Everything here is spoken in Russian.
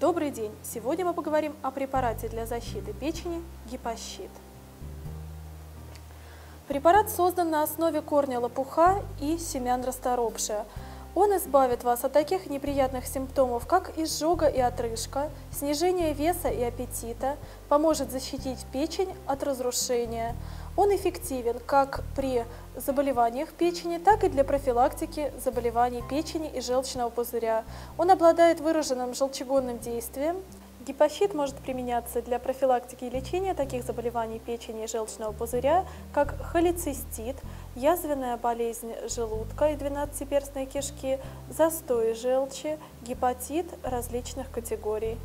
Добрый день! Сегодня мы поговорим о препарате для защиты печени гипощит. Препарат создан на основе корня лопуха и семян расторопшия. Он избавит вас от таких неприятных симптомов, как изжога и отрыжка, снижение веса и аппетита, поможет защитить печень от разрушения. Он эффективен как при заболеваниях печени, так и для профилактики заболеваний печени и желчного пузыря. Он обладает выраженным желчегонным действием. Гипощит может применяться для профилактики и лечения таких заболеваний печени и желчного пузыря, как холецистит, язвенная болезнь желудка и двенадцатиперстной кишки, застой желчи, гепатит различных категорий.